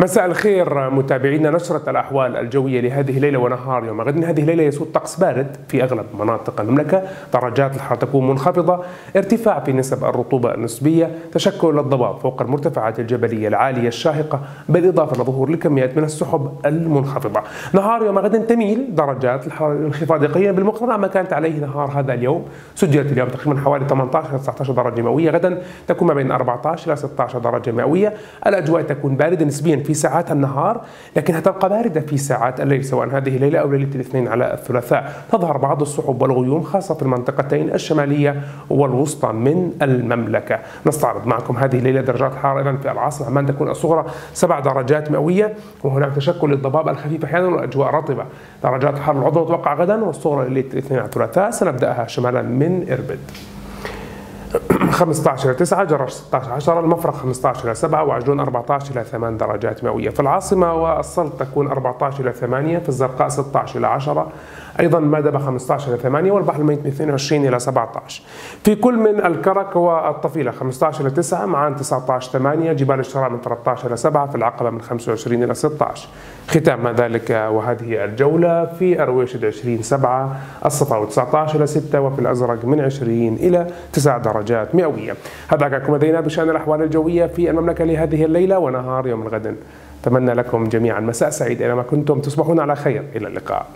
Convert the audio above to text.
مساء الخير متابعينا. نشرة الأحوال الجوية لهذه الليلة ونهار يوم. غد هذه الليلة يسود طقس بارد في أغلب مناطق المملكة. درجات الحرارة تكون منخفضة. ارتفاع في نسب الرطوبة النسبية. تشكل الضباب فوق المرتفعات الجبلية العالية الشاهقة بالإضافة لظهور لكميات من السحب المنخفضة. نهار يوم غد تميل. درجات الحرارة الانخفاضية بالمقارنة ما كانت عليه نهار هذا اليوم. سجلت اليوم تقريبا حوالي 18 إلى 19 درجة مئوية. غدا تكون ما بين 14 إلى 16 درجة مئوية. الأجواء تكون باردة نسبيا في ساعات النهار لكنها تبقى باردة في ساعات الليل سواء هذه الليلة أو ليلة الاثنين على الثلاثاء. تظهر بعض السحب والغيوم خاصة في المنطقتين الشمالية والوسطى من المملكة. نستعرض معكم هذه الليلة درجات الحرارة أيضا في العاصمة عمان تكون الصغرى 7 درجات مئوية وهناك تشكل للضباب الخفيف أحيانا والأجواء رطبة. درجات الحرارة العظمى تتوقع غدا والصغرى ليلة الاثنين على الثلاثاء سنبدأها شمالا من إربد. 15 إلى 9 جرش 16 10 المفرق 15 إلى 7 وعجلون 14 إلى 8 درجات مئوية. في العاصمة والسلط تكون 14 إلى 8 في الزرقاء 16 إلى 10 أيضا مادبه 15 إلى 8 والبحر الميت من 22 إلى 17 في كل من الكرك والطفيلة 15 إلى 9 معان 19 8 جبال الشراء من 13 إلى 7 في العقبة من 25 إلى 16 ختام ذلك وهذه الجولة في ارويشد 20 7 الصفا 19 إلى 6 وفي الأزرق من 20 إلى 9 درجات مئوية. هذا كان لدينا بشأن الأحوال الجوية في المملكة لهذه الليلة ونهار يوم الغد. أتمنى لكم جميعا مساء سعيد أينما كنتم تصبحون على خير. إلى اللقاء.